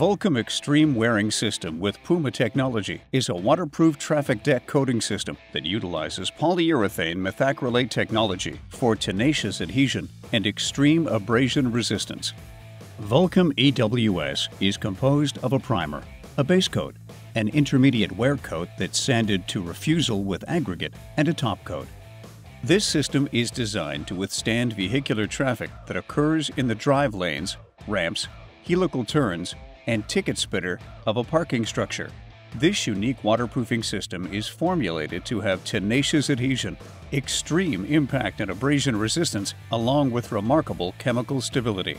Vulkem Extreme Wearing System with Puma technology is a waterproof traffic deck coating system that utilizes polyurethane methacrylate technology for tenacious adhesion and extreme abrasion resistance. Vulkem EWS is composed of a primer, a base coat, an intermediate wear coat that's sanded to refusal with aggregate, and a top coat. This system is designed to withstand vehicular traffic that occurs in the drive lanes, ramps, helical turns, and ticket spitter of a parking structure. This unique waterproofing system is formulated to have tenacious adhesion, extreme impact and abrasion resistance, along with remarkable chemical stability.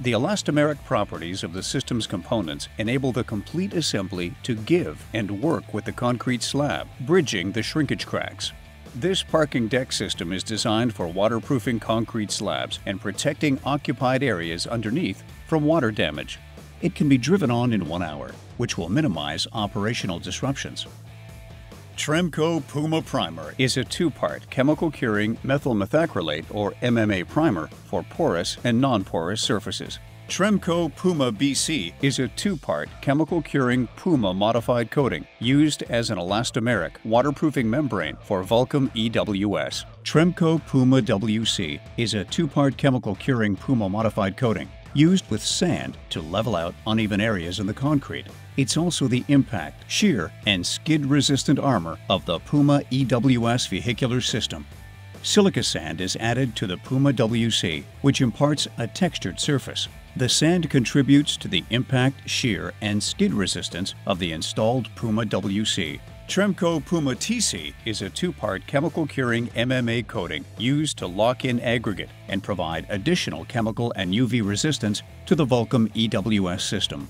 The elastomeric properties of the system's components enable the complete assembly to give and work with the concrete slab, bridging the shrinkage cracks. This parking deck system is designed for waterproofing concrete slabs and protecting occupied areas underneath from water damage. It can be driven on in one hour, which will minimize operational disruptions. Tremco Puma Primer is a two-part chemical curing methyl methacrylate or MMA primer for porous and non-porous surfaces. Tremco Puma BC is a two-part chemical curing Puma modified coating used as an elastomeric waterproofing membrane for Vulkem EWS. Tremco Puma WC is a two-part chemical curing Puma modified coating used with sand to level out uneven areas in the concrete. It's also the impact, shear, and skid-resistant armor of the Puma EWS vehicular system. Silica sand is added to the Puma WC, which imparts a textured surface. The sand contributes to the impact, shear, and skid resistance of the installed Puma WC. Tremco Puma TC is a two-part chemical curing MMA coating used to lock in aggregate and provide additional chemical and UV resistance to the Vulkem EWS system.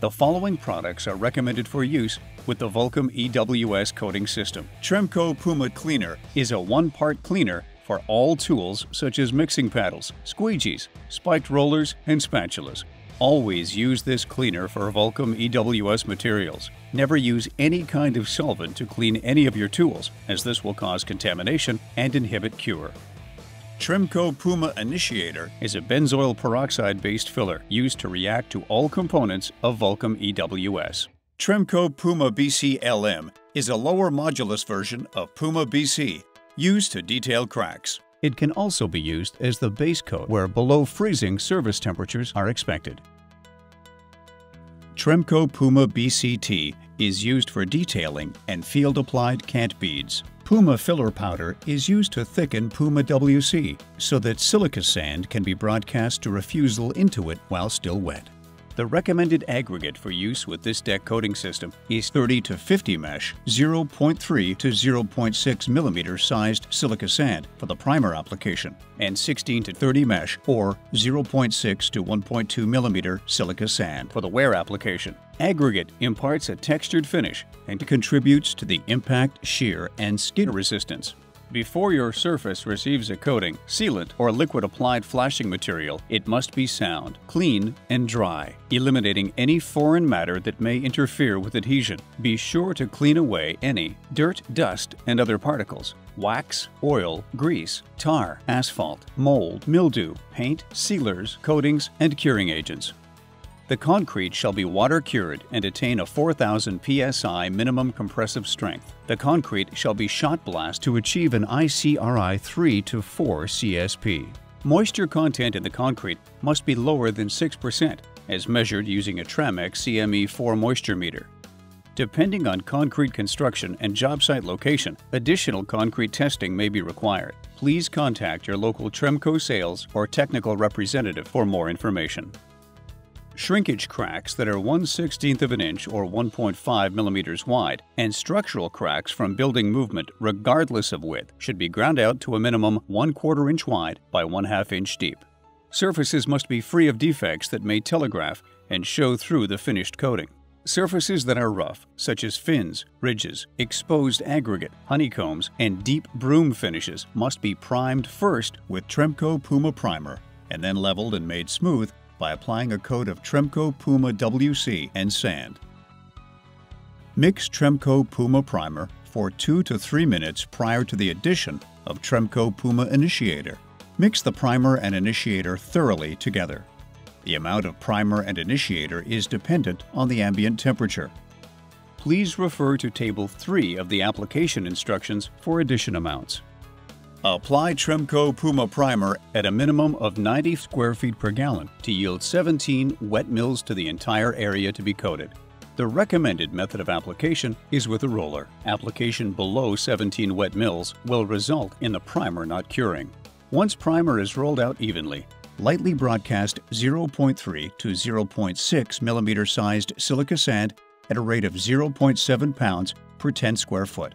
The following products are recommended for use with the Vulkem EWS coating system. Tremco Puma Cleaner is a one-part cleaner for all tools such as mixing paddles, squeegees, spiked rollers, and spatulas. Always use this cleaner for Vulkem EWS materials. Never use any kind of solvent to clean any of your tools, as this will cause contamination and inhibit cure. Tremco Puma Initiator is a benzoyl peroxide-based filler used to react to all components of Vulkem EWS. Tremco Puma BC LM is a lower modulus version of Puma BC used to detail cracks. It can also be used as the base coat where below freezing service temperatures are expected. Tremco Puma BCT is used for detailing and field-applied cant beads. Puma filler powder is used to thicken Puma WC so that silica sand can be broadcast to refusal into it while still wet. The recommended aggregate for use with this deck coating system is 30 to 50 mesh, 0.3 to 0.6 millimeter sized silica sand for the primer application, and 16 to 30 mesh or 0.6 to 1.2 millimeter silica sand for the wear application. Aggregate imparts a textured finish and contributes to the impact, shear, and skid resistance. Before your surface receives a coating, sealant, or liquid applied flashing material, it must be sound, clean, and dry, eliminating any foreign matter that may interfere with adhesion. Be sure to clean away any dirt, dust, and other particles. Wax, oil, grease, tar, asphalt, mold, mildew, paint, sealers, coatings, and curing agents. The concrete shall be water cured and attain a 4000 psi minimum compressive strength. The concrete shall be shot blast to achieve an ICRI 3 to 4 CSP. Moisture content in the concrete must be lower than 6%, as measured using a Tramex CME 4 moisture meter. Depending on concrete construction and job site location, additional concrete testing may be required. Please contact your local Tremco sales or technical representative for more information. Shrinkage cracks that are 1 16th of an inch or 1.5 millimeters wide and structural cracks from building movement regardless of width should be ground out to a minimum 1 quarter inch wide by 1 half inch deep. Surfaces must be free of defects that may telegraph and show through the finished coating. Surfaces that are rough, such as fins, ridges, exposed aggregate, honeycombs, and deep broom finishes, must be primed first with Tremco Puma Primer and then leveled and made smooth by applying a coat of Tremco Puma WC and sand. Mix Tremco Puma Primer for 2 to 3 minutes prior to the addition of Tremco Puma Initiator. Mix the primer and initiator thoroughly together. The amount of primer and initiator is dependent on the ambient temperature. Please refer to Table 3 of the application instructions for addition amounts. Apply Tremco Puma Primer at a minimum of 90 square feet per gallon to yield 17 wet mils to the entire area to be coated. The recommended method of application is with a roller. Application below 17 wet mils will result in the primer not curing. Once primer is rolled out evenly, lightly broadcast 0.3 to 0.6 millimeter sized silica sand at a rate of 0.7 pounds per 10 square foot.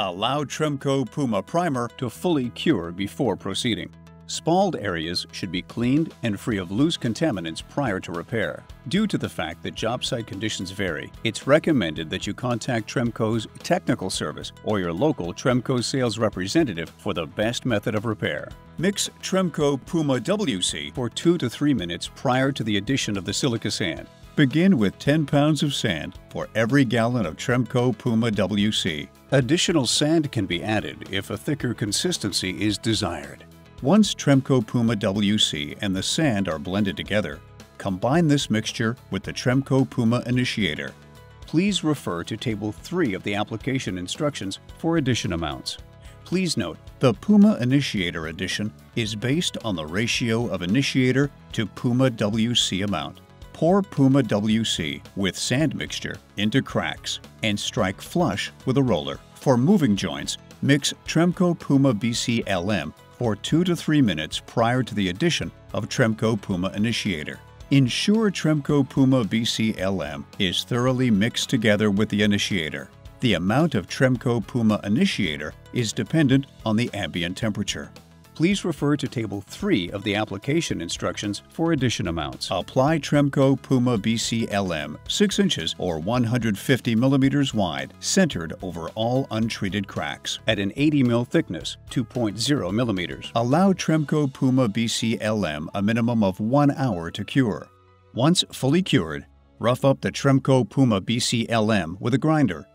Allow Tremco Puma Primer to fully cure before proceeding. Spalled areas should be cleaned and free of loose contaminants prior to repair. Due to the fact that job site conditions vary, it's recommended that you contact Tremco's technical service or your local Tremco sales representative for the best method of repair. Mix Tremco Puma WC for 2 to 3 minutes prior to the addition of the silica sand. Begin with 10 pounds of sand for every gallon of Tremco Puma WC. Additional sand can be added if a thicker consistency is desired. Once Tremco Puma WC and the sand are blended together, combine this mixture with the Tremco Puma Initiator. Please refer to Table 3 of the application instructions for addition amounts. Please note, the Puma Initiator addition is based on the ratio of initiator to Puma WC amount. Pour Puma WC with sand mixture into cracks and strike flush with a roller. For moving joints, mix Tremco Puma BC LM for 2 to 3 minutes prior to the addition of Tremco Puma Initiator. Ensure Tremco Puma BCLM is thoroughly mixed together with the initiator. The amount of Tremco Puma Initiator is dependent on the ambient temperature please refer to Table 3 of the application instructions for addition amounts. Apply Tremco Puma BCLM 6 inches or 150 millimeters wide, centered over all untreated cracks at an 80 mil thickness, 2.0 millimeters. Allow Tremco Puma BCLM a minimum of one hour to cure. Once fully cured, rough up the Tremco Puma BCLM with a grinder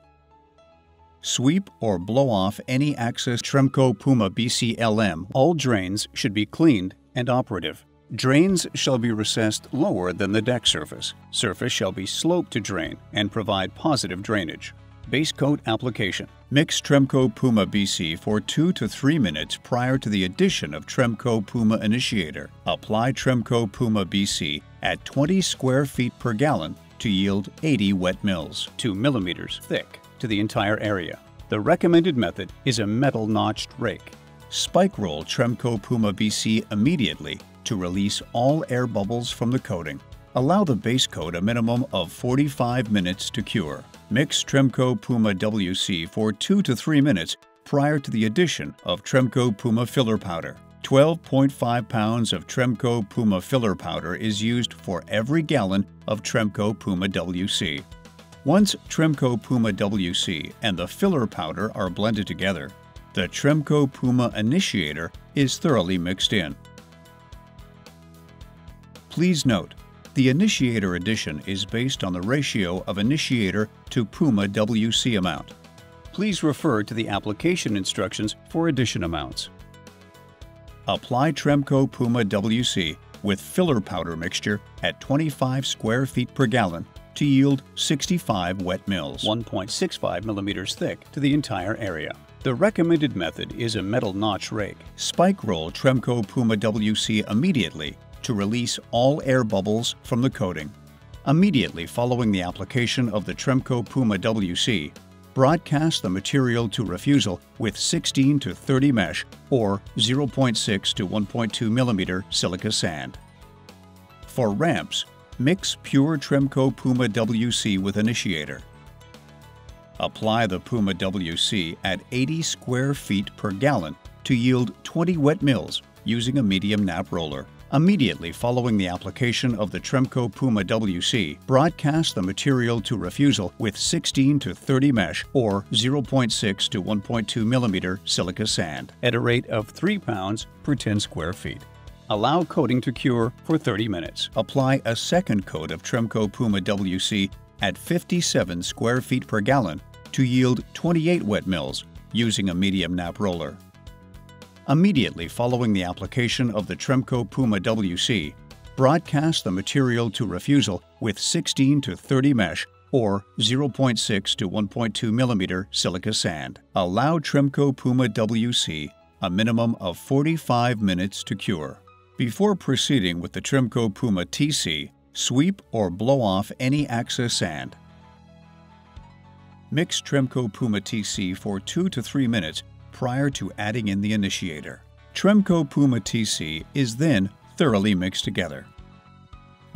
Sweep or blow off any access Tremco Puma BCLM. All drains should be cleaned and operative. Drains shall be recessed lower than the deck surface. Surface shall be sloped to drain and provide positive drainage. Base coat application. Mix Tremco Puma BC for 2 to 3 minutes prior to the addition of Tremco Puma Initiator. Apply Tremco Puma BC at 20 square feet per gallon to yield 80 wet mils, 2 millimeters thick to the entire area. The recommended method is a metal notched rake. Spike roll Tremco Puma BC immediately to release all air bubbles from the coating. Allow the base coat a minimum of 45 minutes to cure. Mix Tremco Puma WC for 2 to 3 minutes prior to the addition of Tremco Puma filler powder. 12.5 pounds of Tremco Puma filler powder is used for every gallon of Tremco Puma WC. Once Tremco Puma WC and the filler powder are blended together, the Tremco Puma Initiator is thoroughly mixed in. Please note, the Initiator addition is based on the ratio of Initiator to Puma WC amount. Please refer to the application instructions for addition amounts. Apply Tremco Puma WC with filler powder mixture at 25 square feet per gallon to yield 65 wet mils, 1.65 millimeters thick, to the entire area. The recommended method is a metal notch rake. Spike roll Tremco Puma WC immediately to release all air bubbles from the coating. Immediately following the application of the Tremco Puma WC, broadcast the material to refusal with 16 to 30 mesh or 0.6 to 1.2 millimeter silica sand. For ramps, Mix pure Tremco Puma WC with initiator. Apply the Puma WC at 80 square feet per gallon to yield 20 wet mils using a medium nap roller. Immediately following the application of the Tremco Puma WC, broadcast the material to refusal with 16 to 30 mesh or 0.6 to 1.2 millimeter silica sand at a rate of 3 pounds per 10 square feet. Allow coating to cure for 30 minutes. Apply a second coat of Tremco Puma WC at 57 square feet per gallon to yield 28 wet mils using a medium nap roller. Immediately following the application of the Tremco Puma WC, Broadcast the material to refusal with 16 to 30 mesh or 0.6 to 1.2 millimeter silica sand. Allow Tremco Puma WC a minimum of 45 minutes to cure. Before proceeding with the Tremco Puma TC, sweep or blow off any excess sand. Mix Tremco Puma TC for 2 to 3 minutes prior to adding in the initiator. Tremco Puma TC is then thoroughly mixed together.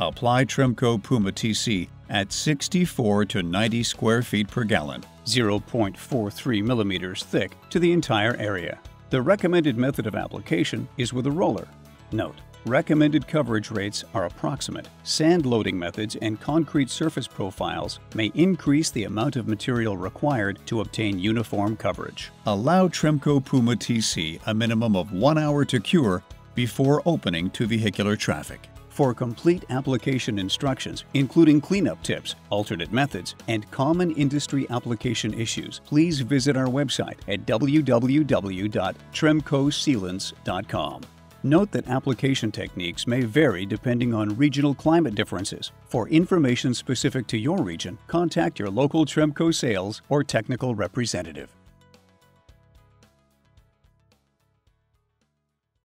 Apply Tremco Puma TC at 64 to 90 square feet per gallon, 0.43 millimeters thick to the entire area. The recommended method of application is with a roller. Note, recommended coverage rates are approximate. Sand loading methods and concrete surface profiles may increase the amount of material required to obtain uniform coverage. Allow Tremco Puma TC a minimum of one hour to cure before opening to vehicular traffic. For complete application instructions, including cleanup tips, alternate methods, and common industry application issues, please visit our website at www.tremcosealants.com. Note that application techniques may vary depending on regional climate differences. For information specific to your region, contact your local Tremco sales or technical representative.